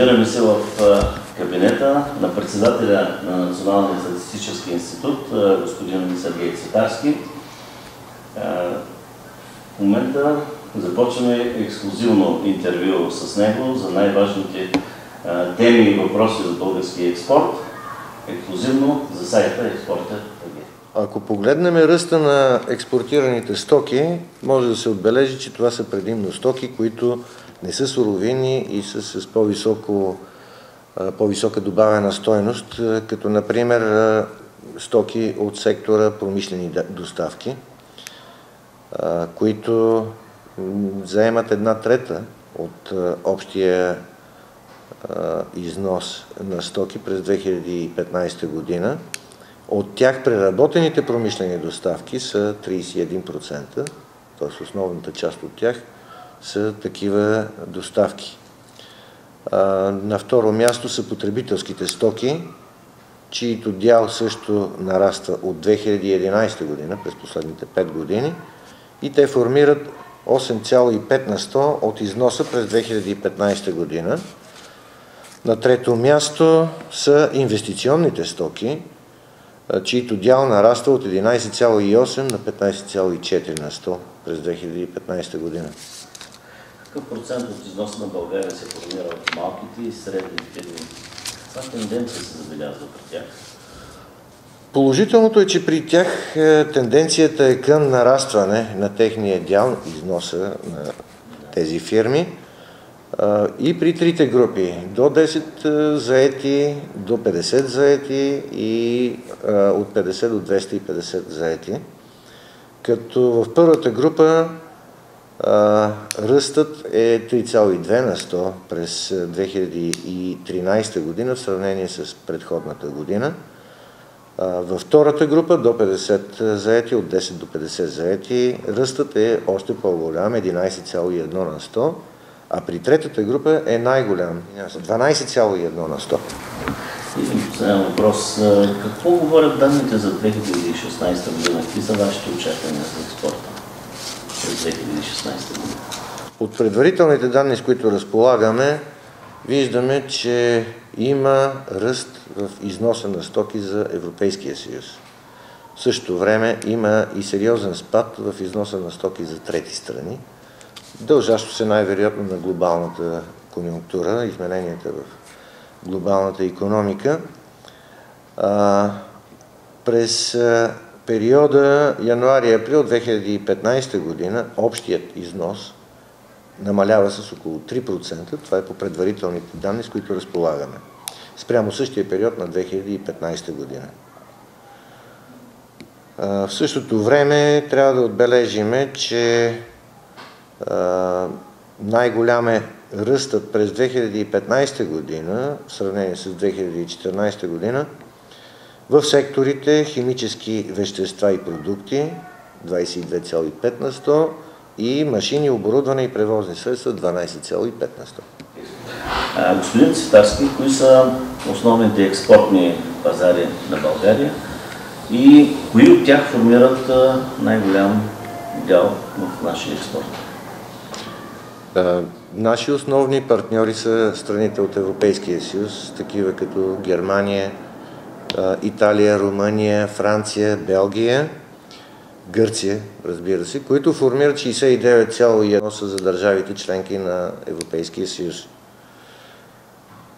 Намираме се в кабинета на председателя на Националния статистически институт, господин Сергей Цветарски. В момента започваме ексклюзивно интервю с него за най-важните теми и въпроси за българския експорт. Ексклюзивно за сайта Експорта ако погледнем ръста на експортираните стоки, може да се отбележи, че това са предимно стоки, които не са суровини и са с по-високо, по-висока добавена стойност, като например стоки от сектора промишлени доставки, които заемат една трета от общия износ на стоки през 2015 година. От тях преработените промишлени доставки са 31%, т.е. основната част от тях са такива доставки. На второ място са потребителските стоки, чието дял също нараства от 2011 година, през последните 5 години, и те формират 8,5 на 100 от износа през 2015 година. На трето място са инвестиционните стоки, чието дял нараства от 11,8 на 15,4 на 100 през 2015 година. Какъв процент от износа на България се формира от малките и средните фирми? Каква тенденция се забелязва при тях? Положителното е, че при тях е, тенденцията е към нарастване на техния дял, износа на тези фирми. И при трите групи, до 10 заети, до 50 заети и от 50 до 250 заети. Като в първата група ръстът е 3,2 на 100 през 2013 година в сравнение с предходната година. Във втората група до 50 заети, от 10 до 50 заети, ръстът е още по-голям, 11,1 на 100 а при третата група е най-голям, 12,1 на 100. И последен въпрос. Какво говорят данните за 2016 година? Какви са вашите очаквания за експорта през 2016 година? От предварителните данни, с които разполагаме, виждаме, че има ръст в износа на стоки за Европейския съюз. В същото време има и сериозен спад в износа на стоки за трети страни дължащо се най-вероятно на глобалната конъюнктура, измененията в глобалната економика. А, през периода януари-април 2015 година общият износ намалява с около 3%. Това е по предварителните данни, с които разполагаме. Спрямо същия период на 2015 година. В същото време трябва да отбележиме, че най-голям е ръстът през 2015 година, в сравнение с 2014 година, в секторите химически вещества и продукти 22,5 на 100 и машини, оборудване и превозни средства 12,5 на 100. господин Цитарски, кои са основните експортни пазари на България и кои от тях формират най-голям дял в нашия експорт? Наши основни партньори са страните от Европейския съюз, такива като Германия, Италия, Румъния, Франция, Белгия, Гърция, разбира се, които формират 69,1 за държавите членки на Европейския съюз.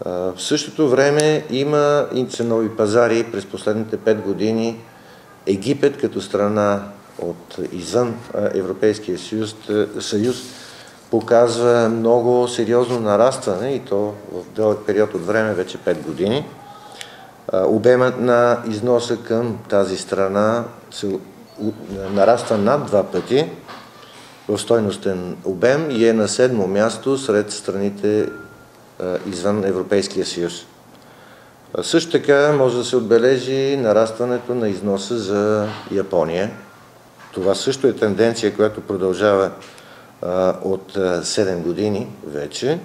В същото време има и ценови пазари през последните 5 години. Египет като страна от извън Европейския съюз, съюз показва много сериозно нарастване и то в дълъг период от време, вече 5 години. Обемът на износа към тази страна се нараства над два пъти в стойностен обем и е на седмо място сред страните извън Европейския съюз. Също така може да се отбележи нарастването на износа за Япония. Това също е тенденция, която продължава от 7 години вече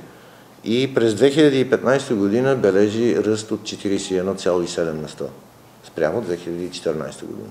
и през 2015 година бележи ръст от 41,7 на 100 спрямо 2014 година.